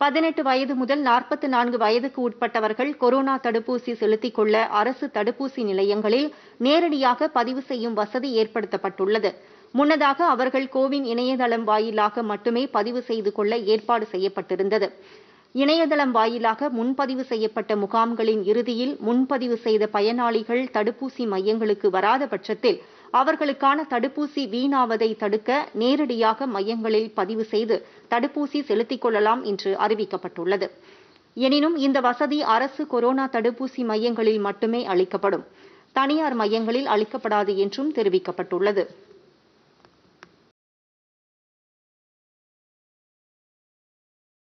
பதினெட்டு வயது முதல் நாற்பத்தி நான்கு வயதுக்கு உட்பட்டவர்கள் கொரோனா தடுப்பூசி செலுத்திக் கொள்ள அரசு தடுப்பூசி நிலையங்களில் நேரடியாக பதிவு செய்யும் வசதி ஏற்படுத்தப்பட்டுள்ளது. முன்னதாக அவர்கள் கோவின் இணையதளம் வாயிலாக மட்டுமே பதிவு செய்து கொள்ள ஏற்பாடு செய்யப்பட்டிருந்தது. இணையதளம் வாயிலாக முன்பதிவு செய்யப்பட்ட முகாம்களின் இறுதியில் முன்பதிவு செய்த பயனாளிகள் தடுப்பூசி மையங்களுக்கு வராத பட்சத்தில் அவர்களுக்கான தடுப்பூசி வீணாவதை தடுக்க நேரடியாக மையங்களில் பதிவு செய்து தடுப்பூசி செலுத்திக் கொள்ளலாம் என்று அறிவிக்கப்பட்டுள்ளது. எனினும் இந்த வசதி அரசு கொரோனா தடுப்பூசி மையங்களில் மட்டுமே அளிக்கப்படும். தனியார் மையங்களில் அளிக்கப்படாது என்றும் தெரிவிக்கப்பட்டுள்ளது.